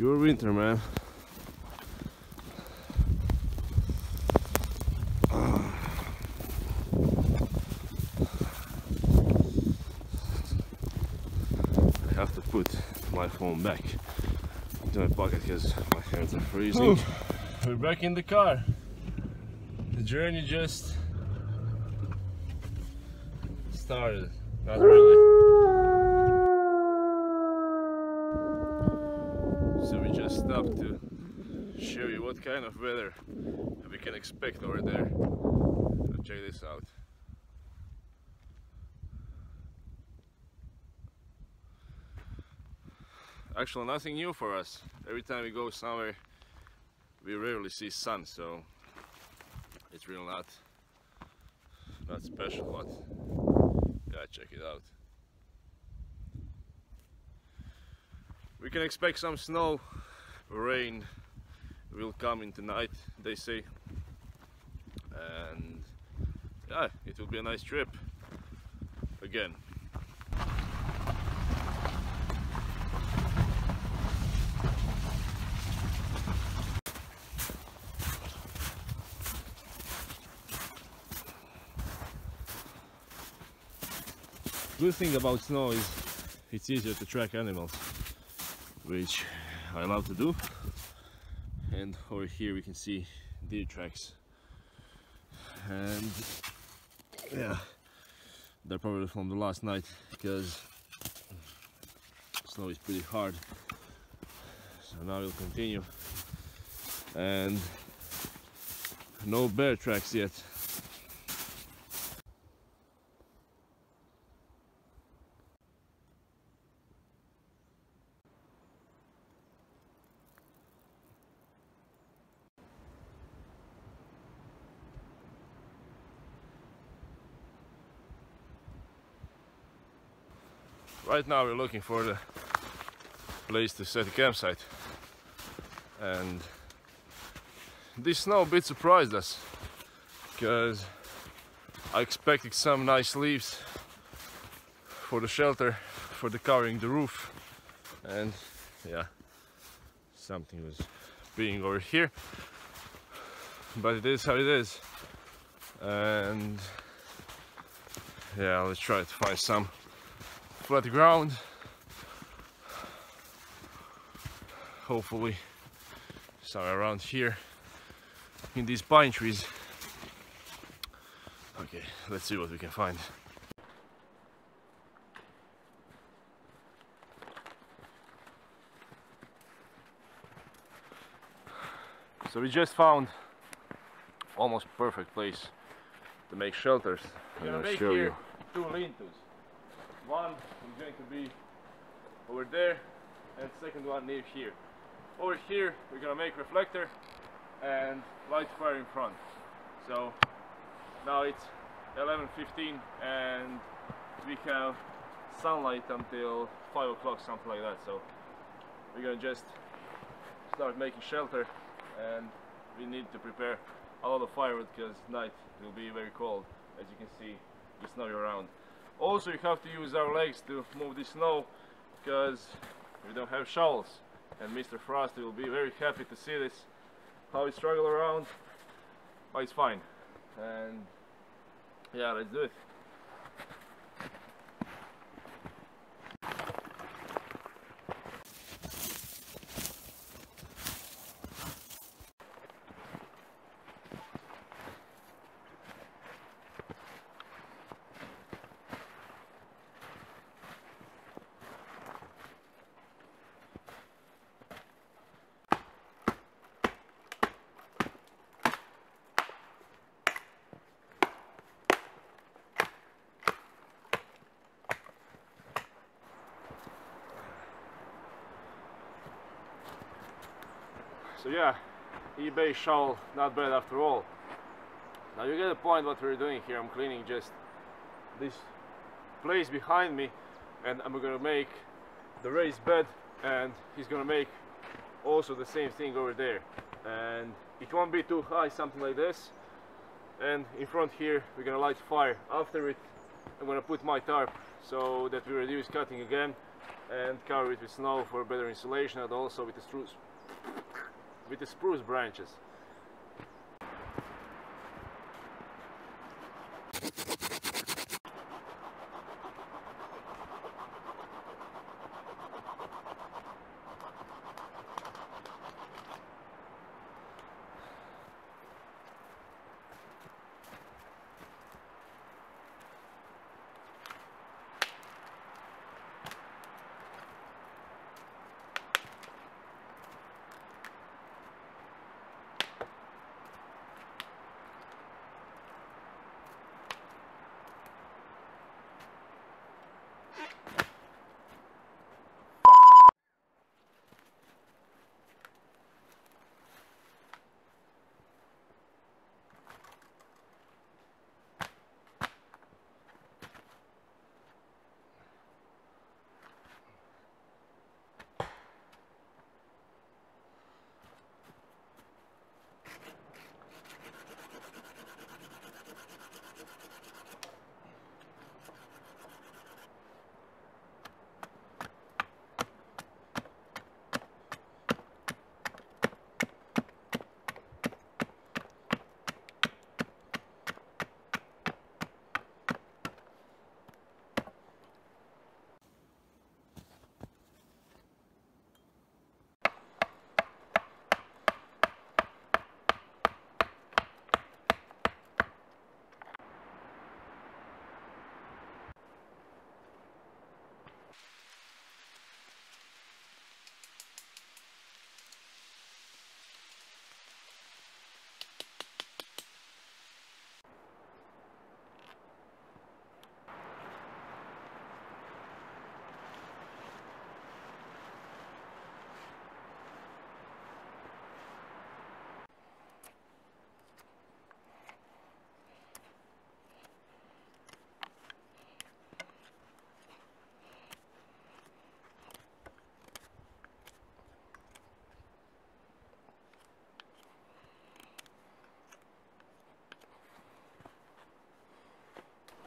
Pure winter, man. I have to put my phone back into my pocket because my hands are freezing. Oh. We're back in the car. The journey just started. Not really. So stopped to show you what kind of weather we can expect over there. So check this out. Actually nothing new for us. Every time we go somewhere we rarely see sun so it's really not not special but yeah check it out. We can expect some snow, rain will come in tonight, they say. And yeah, it will be a nice trip again. Good thing about snow is it's easier to track animals which I love to do. And over here we can see deer tracks. And yeah they're probably from the last night because snow is pretty hard. So now we'll continue. And no bear tracks yet right now we're looking for the place to set a campsite. And this snow a bit surprised us because I expected some nice leaves for the shelter for the covering the roof. And yeah something was being over here. But it is how it is. And yeah let's try to find some flat ground. Hopefully somewhere around here in these pine trees. Okay, let's see what we can find. So we just found almost perfect place to make shelters. I'm gonna show you. Two lean-tos. One is going to be over there and second one near here. Over here we're gonna make reflector and light fire in front. So now it's 11.15 and we have sunlight until 5 o'clock something like that so we're gonna just start making shelter and we need to prepare a lot of firewood because night will be very cold as you can see it's snowy around also, you have to use our legs to move the snow because we don't have shovels. And Mr. Frosty will be very happy to see this, how we struggle around, but it's fine. And yeah, let's do it. So yeah, eBay shawl, not bad after all. Now you get the point what we're doing here. I'm cleaning just this place behind me and I'm gonna make the raised bed and he's gonna make also the same thing over there. And it won't be too high, something like this. And in front here, we're gonna light fire. After it, I'm gonna put my tarp so that we reduce cutting again and cover it with snow for better insulation and also with the spruce with the spruce branches.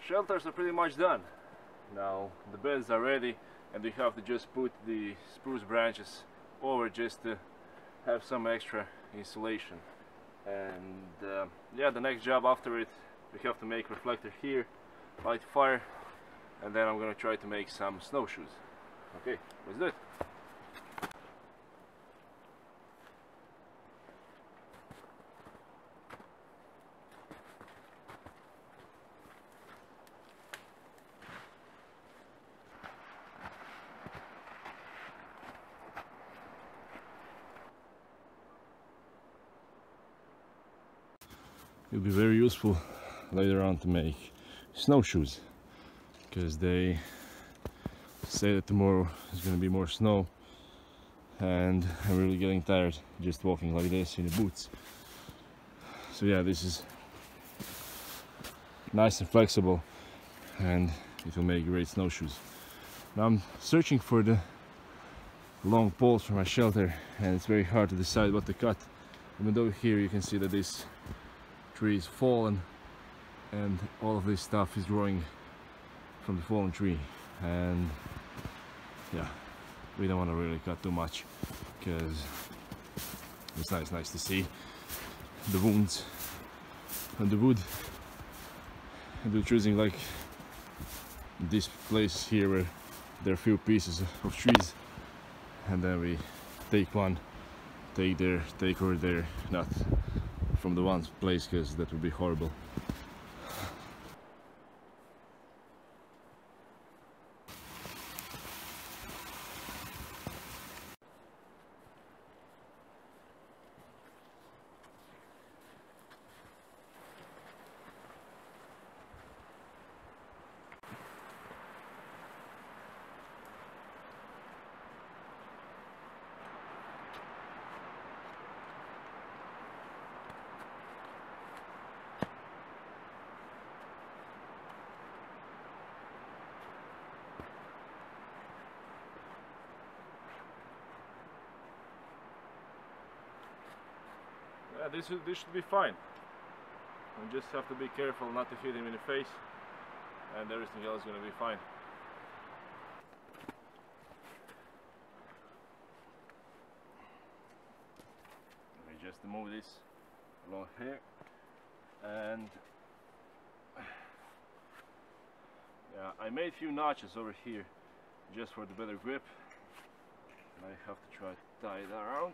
Shelters are pretty much done. Now the beds are ready and we have to just put the spruce branches over just to have some extra insulation. And uh, yeah the next job after it we have to make reflector here light fire and then I'm gonna try to make some snowshoes. Okay let's do it it'll be very useful later on to make snowshoes because they say that tomorrow is going to be more snow and I'm really getting tired just walking like this in the boots. So yeah this is nice and flexible and it will make great snowshoes. Now I'm searching for the long poles for my shelter and it's very hard to decide what to cut. Even though here you can see that this tree is fallen and all of this stuff is growing from the fallen tree. And yeah we don't want to really cut too much because it's nice nice to see the wounds and the wood. And we're choosing like this place here where there are few pieces of trees. And then we take one take there take over there not from the one place because that would be horrible. this, this should be fine. And just have to be careful not to hit him in the face and everything else is going to be fine. Let me just move this along here and yeah, I made a few notches over here just for the better grip and I have to try to tie it around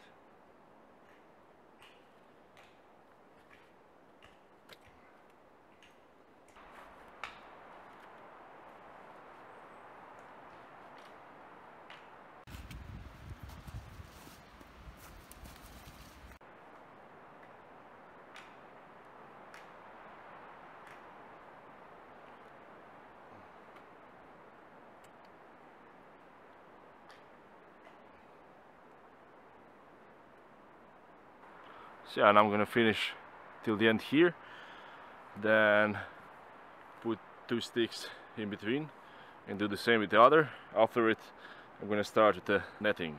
so yeah and I'm gonna finish till the end here. Then put two sticks in between and do the same with the other. After it I'm gonna start with the netting.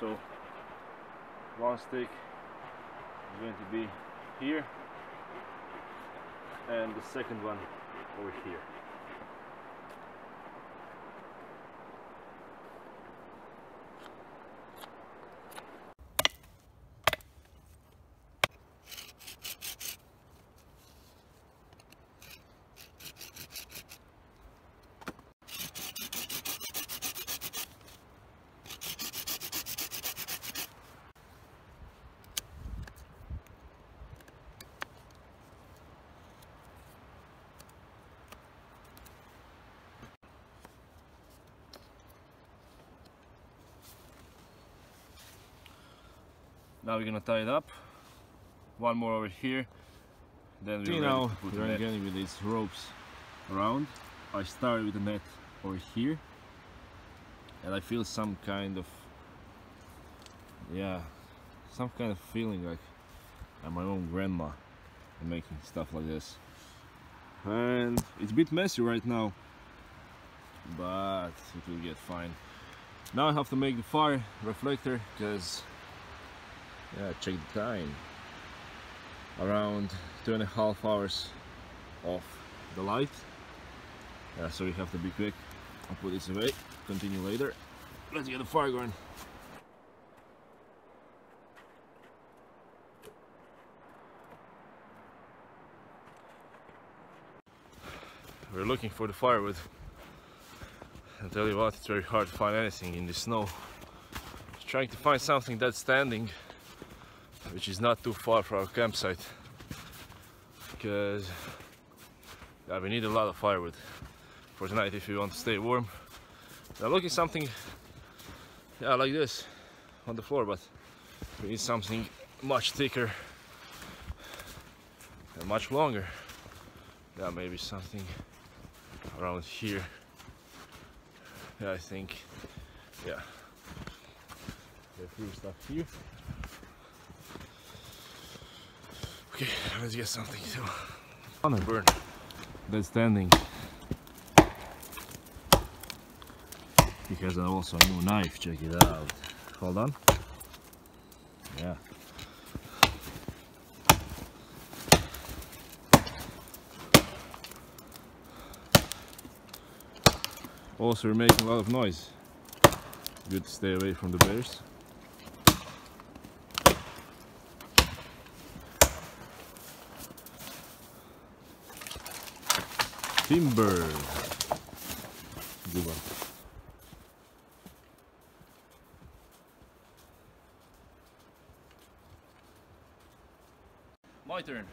So one stick is going to be here and the second one over here. Now we're gonna tie it up. One more over here. Then we're See ready now to put the we're with these ropes around. I started with the net over here and I feel some kind of yeah some kind of feeling like I'm my own grandma and making stuff like this and it's a bit messy right now but it will get fine now I have to make the fire reflector because yeah check the time. Around two and a half hours of the light. So we have to be quick. I'll put this away. Continue later. Let's get the fire going. We're looking for the firewood. I tell you what, it's very hard to find anything in the snow. Trying to find something that's standing, which is not too far from our campsite. Because yeah, we need a lot of firewood for tonight if we want to stay warm. I'm looking something yeah, like this on the floor, but we need something much thicker and much longer. Yeah, maybe something around here. Yeah, I think, yeah. Get through stuff here. Okay, let's get something to on burn. that's standing. Because I also a new knife check it out. Hold on. Yeah. Also we're making a lot of noise. Good to stay away from the bears timber good one My turn.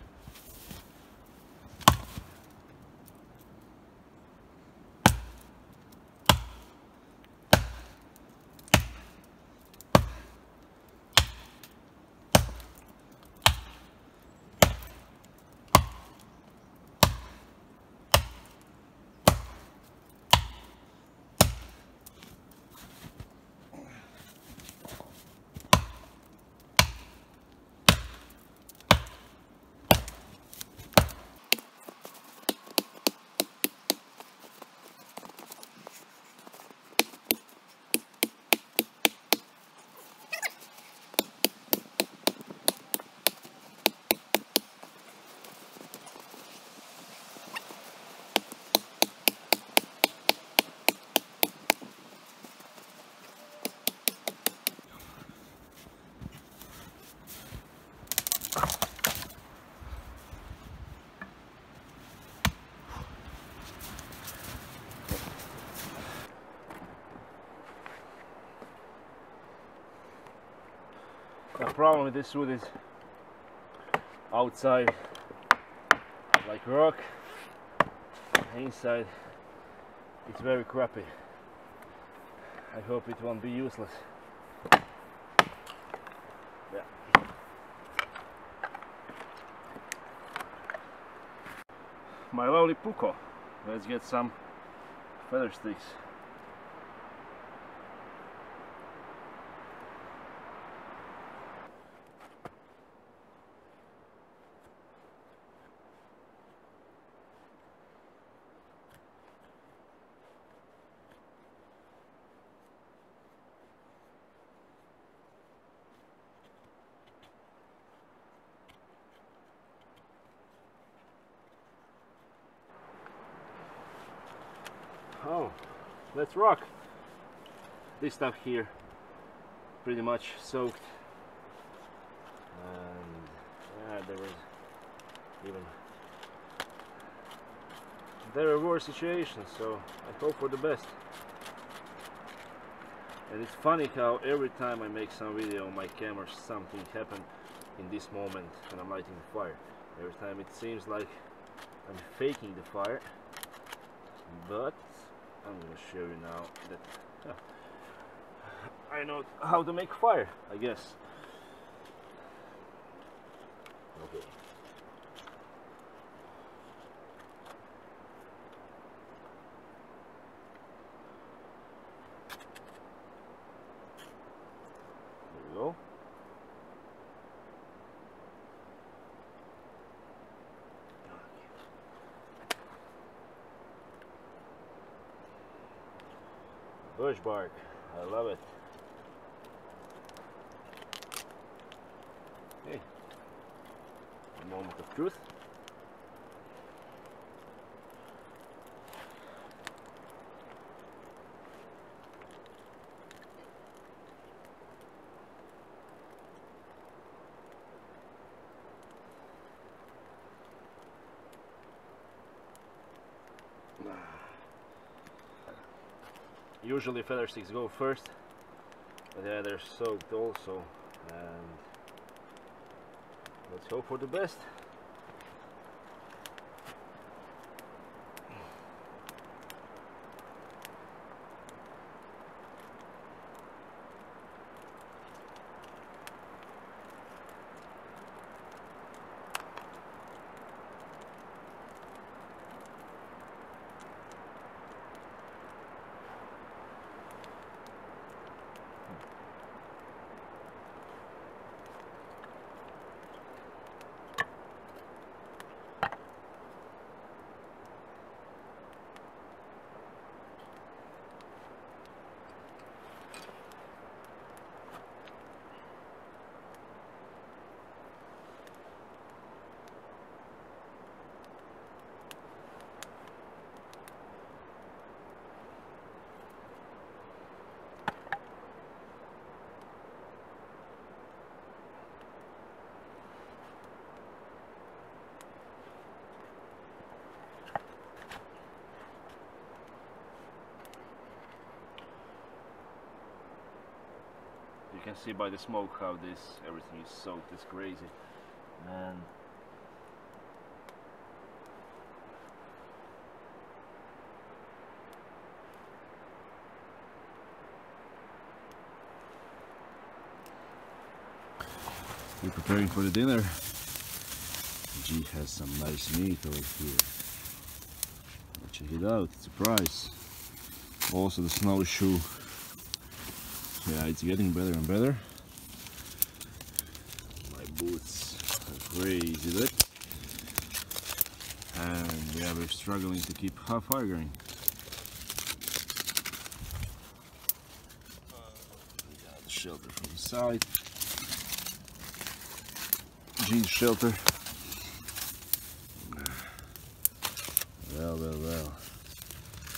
Problem with this wood is outside like rock inside it's very crappy. I hope it won't be useless. Yeah my lovely puukko let's get some feather sticks Oh, let's rock. This stuff here pretty much soaked. And yeah, there was even there were situations so I hope for the best. And it's funny how every time I make some video on my camera something happened in this moment when I'm lighting the fire. Every time it seems like I'm faking the fire but I'm gonna show you now that yeah, I know how to make fire, I guess. Okay. There we go. Bush bark. I love it. Okay. A moment of truth. Usually feather sticks go first but yeah they're soaked also and let's hope for the best you can see by the smoke how this everything is soaked it's crazy. And we're preparing for the dinner. G has some nice meat over here. Check it out surprise also the snowshoe yeah it's getting better and better. My boots are crazy good and yeah we're struggling to keep half fire going we got the shelter from the side. Jeans shelter. Well well well.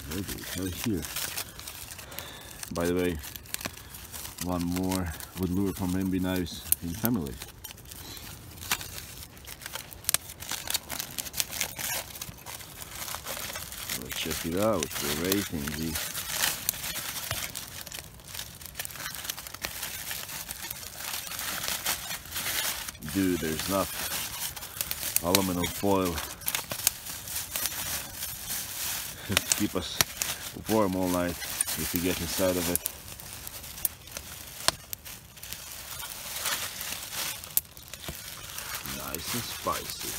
What do we here? By the way one more. Wood lure from MB Knives in family. Let's check it out, we're rating dude there's enough aluminum foil. To keep us warm all night if you get inside of it nice and spicy.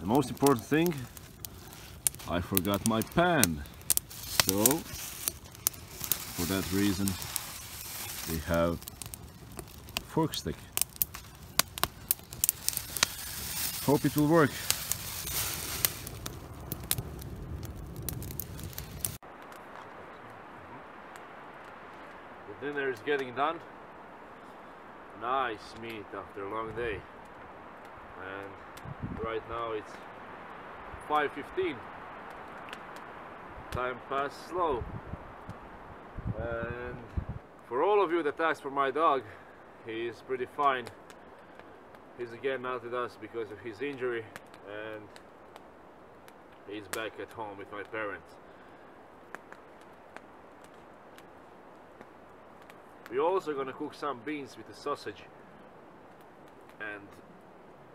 The most important thing I forgot my pan. So for that reason we have fork stick. Hope it will work. The dinner is getting done. Nice meat after a long day and right now it's 5.15 time passed slow. And for all of you that asked for my dog he is pretty fine. He's again out with us because of his injury and he's back at home with my parents. We're also gonna cook some beans with the sausage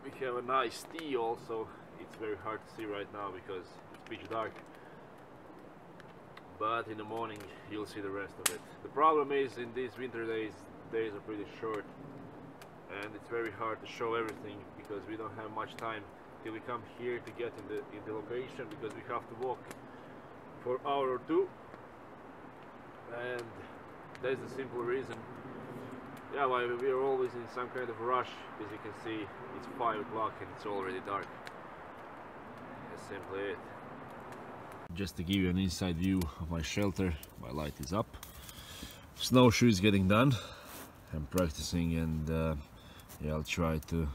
we have a nice tea also. It's very hard to see right now because it's pitch dark. But in the morning you'll see the rest of it. The problem is in these winter days days are pretty short. And it's very hard to show everything because we don't have much time till we come here to get in the in the location because we have to walk for hour or two. And that's the simple reason yeah we are always in some kind of rush as you can see. It's five o'clock and it's already dark. That's simply it. Just to give you an inside view of my shelter my light is up. Snowshoe is getting done. I'm practicing and uh, yeah I'll try to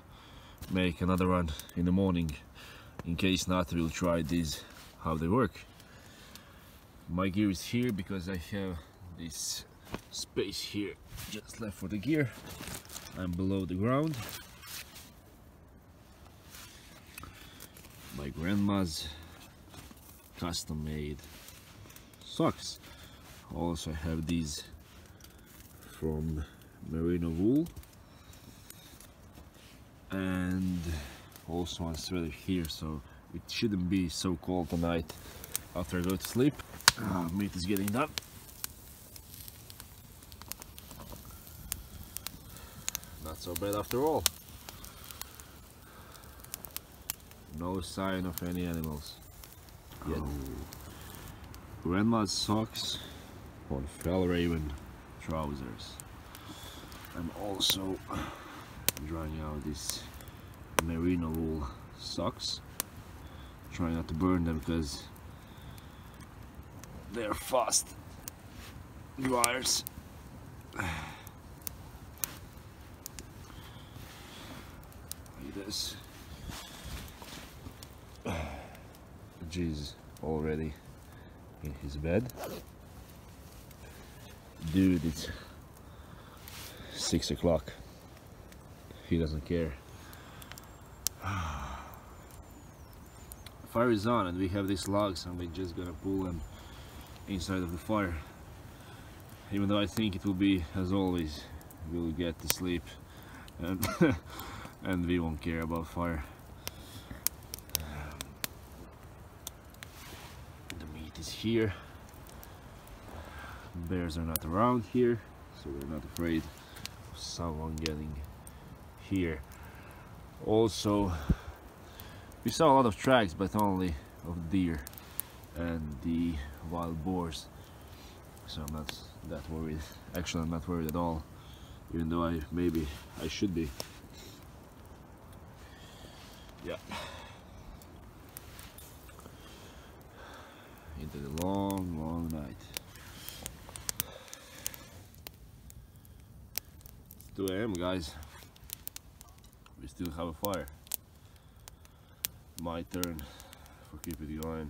make another one in the morning in case not we'll try these how they work. My gear is here because I have this space here. Just left for the gear. I'm below the ground. My grandma's custom made socks. Also have these from merino wool. And also sweater here so it shouldn't be so cold tonight after I go to sleep. Uh, meat is getting done so bad after all no sign of any animals yet. Oh. grandma's socks on Fjällräven trousers. I'm also drying out these merino wool socks. Trying not to burn them because they're fast. Dryers this. Already in his bed. Dude it's six o'clock. He doesn't care. Fire is on and we have these logs and we're just gonna pull them inside of the fire. Even though I think it will be as always we'll get to sleep. And and we won't care about fire. Um, the meat is here. Bears are not around here so we're not afraid of someone getting here. Also we saw a lot of tracks but only of deer and the wild boars. So I'm not that worried. Actually I'm not worried at all even though I maybe I should be yeah into the long long night It's 2 a.m. guys. We still have a fire. My turn for keeping it going.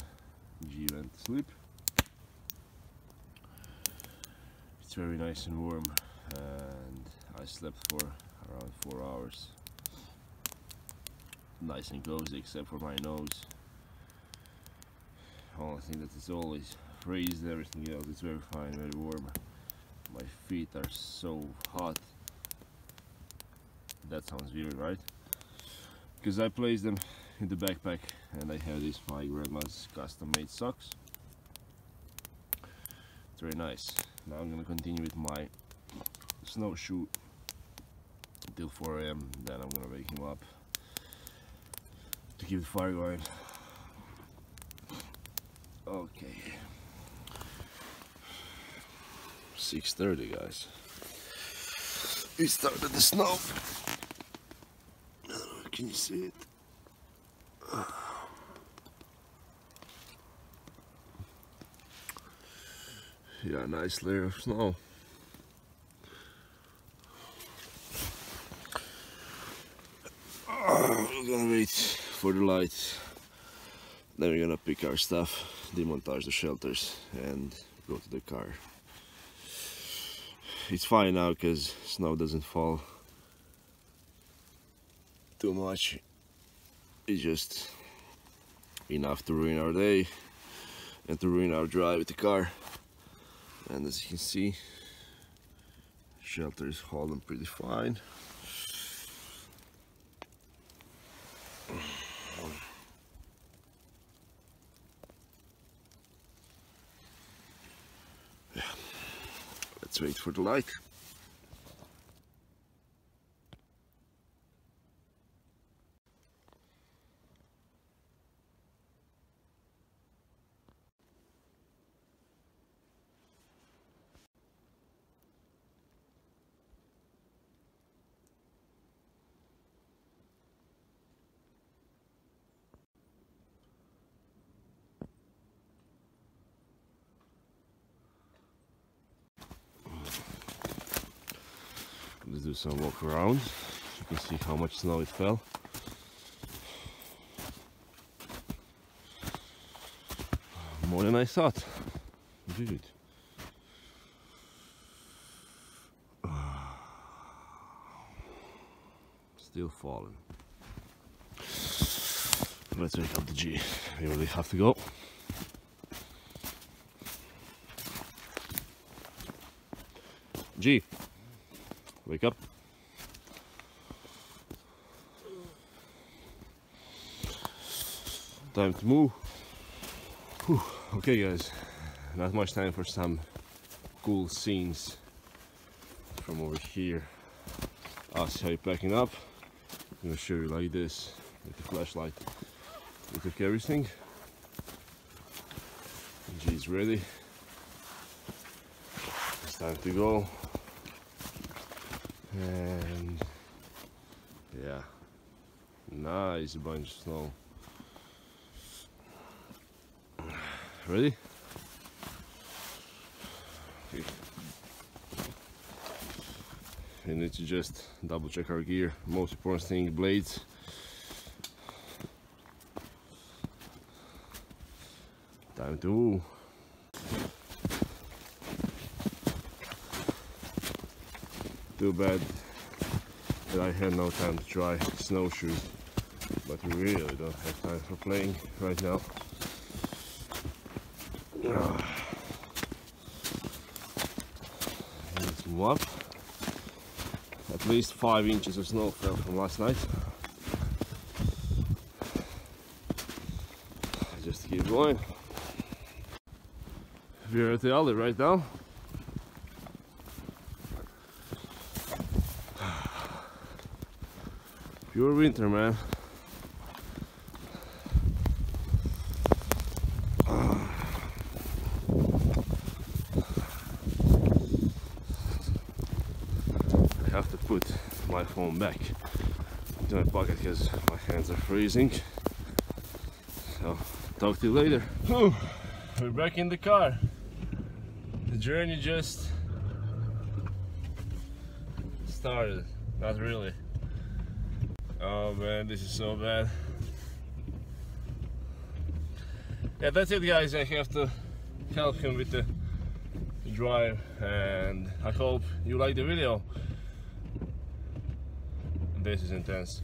G went to sleep. It's very nice and warm and I slept for around 4 hours. Nice and cozy except for my nose. Only thing that is always freezed, everything else is very fine, very warm. My feet are so hot. That sounds weird right? Because I placed them in the backpack and I have these my grandma's custom made socks. It's very nice. Now I'm gonna continue with my snowshoe until 4 a.m then I'm gonna wake him up to keep the fire going. Okay. 6.30 guys. We started the snow. Uh, can you see it? Uh. Yeah nice layer of snow we're gonna wait for the light then we're gonna pick our stuff demontage the shelters and go to the car. It's fine now because snow doesn't fall too much. It's just enough to ruin our day and to ruin our drive with the car. And as you can see shelter is holding pretty fine wait for the light some uh, walk around. You can see how much snow it fell. More than I thought. Dude. Ah. Still falling. Let's wake up the G. We really have to go. G. Wake up. Time to move. Whew. Okay guys, not much time for some cool scenes from over here. Us how you packing up. I'm gonna show you like this with the flashlight. We took everything. G is ready. It's time to go and yeah. Nice bunch of snow. Ready okay. we need to just double check our gear. Most important thing blades. Time to too bad that I had no time to try snowshoes but we really don't have time for playing right now. Let's move up at least five inches of snow fell from last night. Just keep going. We're at the alley right now Pure winter, man. I have to put my phone back into my pocket because my hands are freezing. So, talk to you later. We're back in the car. The journey just started. Not really. Oh man, this is so bad. Yeah, that's it guys. I have to help him with the drive and I hope you like the video. This is intense.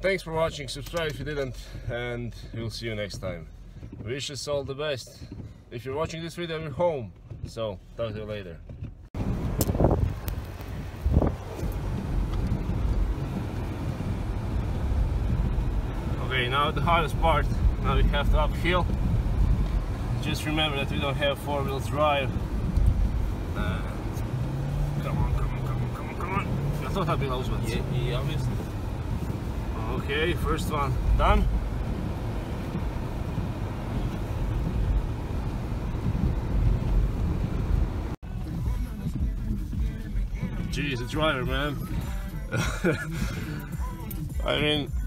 Thanks for watching, subscribe if you didn't and we'll see you next time. Wish us all the best. If you're watching this video, you're home. So, talk to you later. Okay, now the hardest part. Now we have to uphill. Just remember that we don't have four wheel drive. Uh, come on, come on, come on, come on, come on. Ja to ta bila uzvac. Je, i ja mislim. Okay, first one done. Jeez, the driver, man. I mean,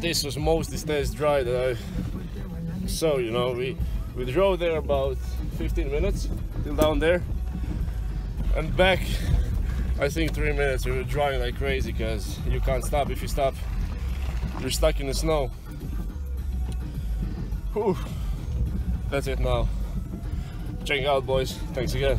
this was mostly distance drive that I saw, you know. We, we drove there about 15 minutes till down there. And back I think three minutes we were driving like crazy because you can't stop. If you stop you're stuck in the snow. Whew. that's it now. Check out boys. Thanks again